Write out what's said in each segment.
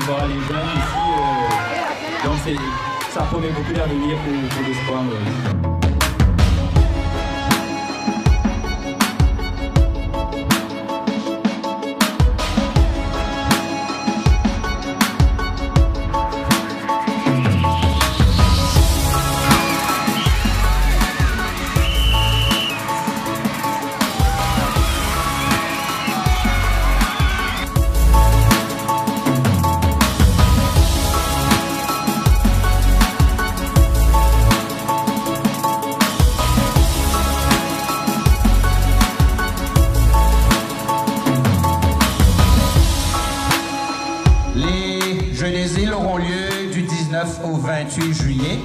voir les jeunes ici. Euh, donc ça promet beaucoup d'avenir pour, pour le sport. 19 au 28 juillet.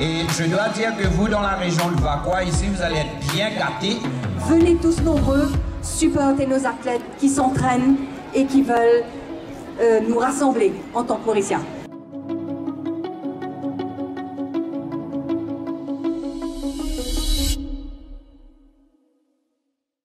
Et je dois dire que vous, dans la région de Vacquois, ici, vous allez être bien gâtés. Venez tous nombreux supporter nos athlètes qui s'entraînent et qui veulent euh, nous rassembler en tant que Mauriciens.